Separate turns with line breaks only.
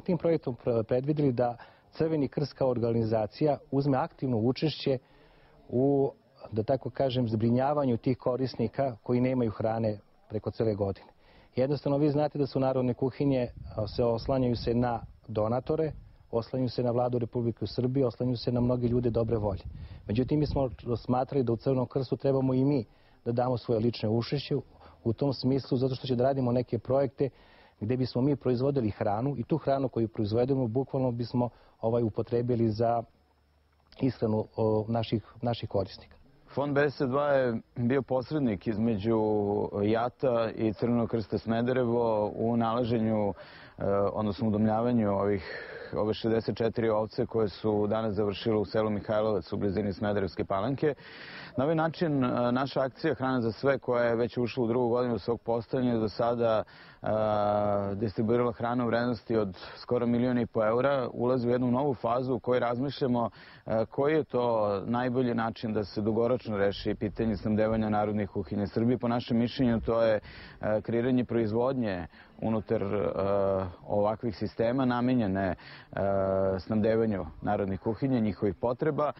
tim projektom predvideli da Crveni krst kao organizacija uzme aktivno učešće u, da tako kažem, zbrinjavanju tih korisnika koji nemaju hrane preko cele godine. Jednostavno, vi znate da su narodne kuhinje se oslanjaju se na donatore, oslanjaju se na vladu Republike Srbije, oslanjaju se na mnogi ljude dobre volje. Međutim, mi smo smatrali da u Crvenom krstu trebamo i mi da damo svoje lične učešće u tom smislu, zato što će da radimo neke projekte gde bismo mi proizvodili hranu i tu hranu koju proizvedemo bukvalno bismo ovaj upotrebili za ishranu naših, naših korisnika.
Fond BS2 je bio posrednik između JATA i Crvenog krsta Smederevo u nalaženju, e, odnosno udomljavanju ovih ove 64 ovce koje su danas završile u selu Mihajlovac u blizini Smederevske palanke. Na ovaj način e, naša akcija Hrana za sve koja je već ušla u drugu godinu svog postavljanja do sada e, distribuirala hranu u vrednosti od skoro miliona i po eura, ulazi u jednu novu fazu u kojoj razmišljamo e, koji je to najbolji način da se dugoročno reši pitanje snabdevanja narodnih kuhinja Srbije. Po našem mišljenju to je kreiranje proizvodnje unutar ovakvih sistema namenjene snabdevanju narodnih kuhinja, njihovih potreba.